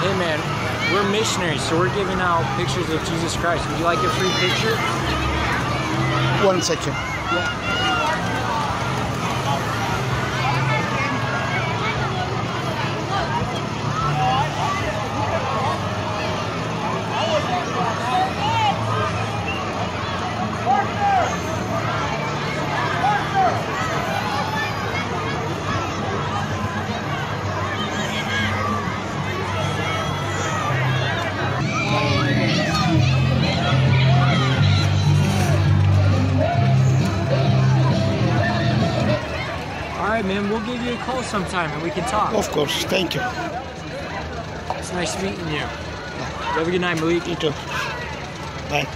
Hey man, we're missionaries, so we're giving out pictures of Jesus Christ. Would you like a free picture? One second. All We'll give you a call sometime and we can talk. Of course. Thank you. It's nice meeting you. You have a good night, Malik. You too. Bye.